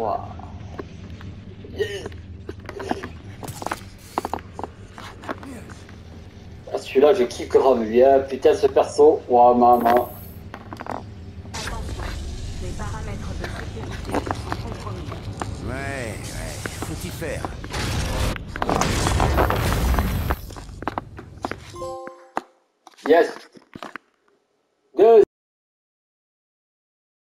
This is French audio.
Waouh. Celui-là, je kiffe grave bien. Hein. Putain, ce perso. Waouh, maman. Attention, les paramètres de sécurité sont compromis. Ouais, ouais, faut y faire. Yes.